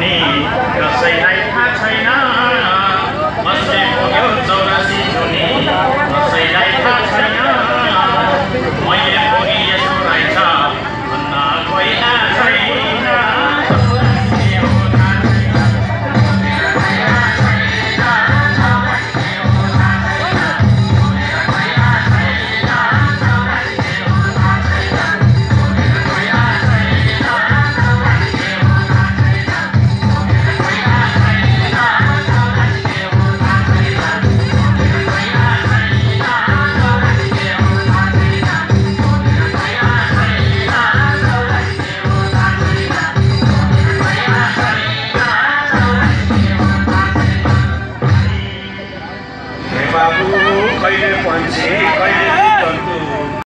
me. They'll say, hey, hi, Trina. City.